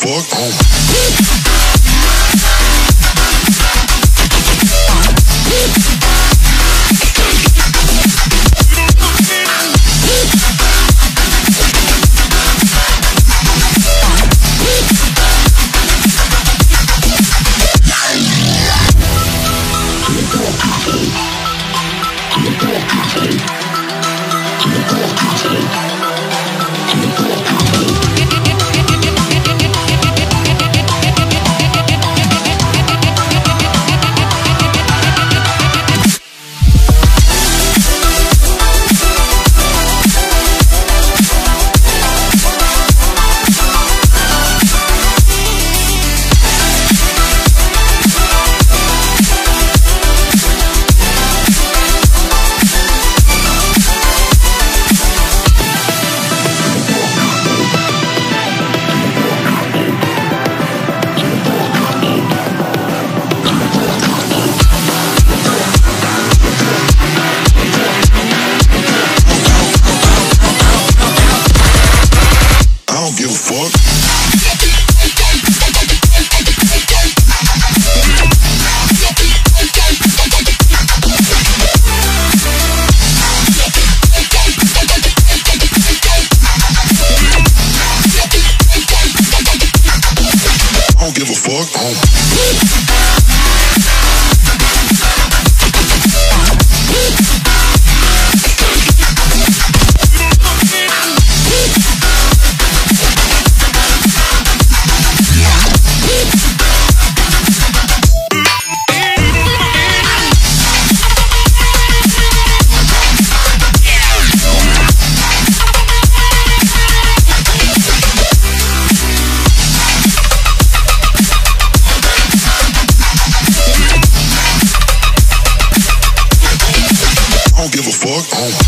fuck. I give a fuck. I don't give a fuck. Oh.